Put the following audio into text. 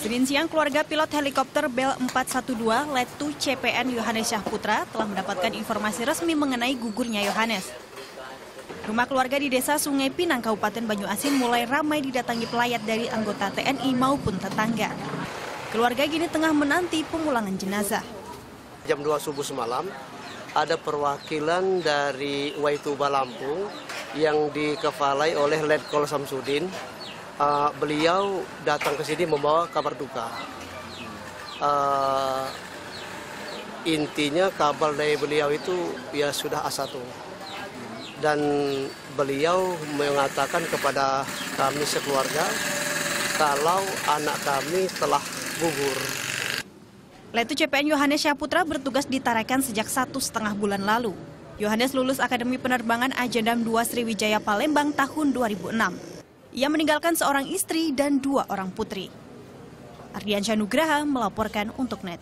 Senin siang, keluarga pilot helikopter Bell 412 Letu CPN Yohanes Syahputra telah mendapatkan informasi resmi mengenai gugurnya Yohanes. Rumah keluarga di desa Sungai Pinang, Kabupaten Banyuasin mulai ramai didatangi pelayat dari anggota TNI maupun tetangga. Keluarga kini tengah menanti pemulangan jenazah. Jam 2 subuh semalam, ada perwakilan dari Waituba Lampung yang dikepalai oleh Letkol Samsudin uh, beliau datang ke sini membawa kabar duka. Uh, intinya kabar dari beliau itu ya sudah A1. Dan beliau mengatakan kepada kami sekeluarga kalau anak kami telah gugur. Letu CPN Yohanes Syaputra bertugas di Tarakan sejak satu setengah bulan lalu. Yohanes lulus Akademi Penerbangan Ajandam 2 Sriwijaya Palembang tahun 2006. Ia meninggalkan seorang istri dan dua orang putri. Ardiansyah Nugraha melaporkan untuk NET.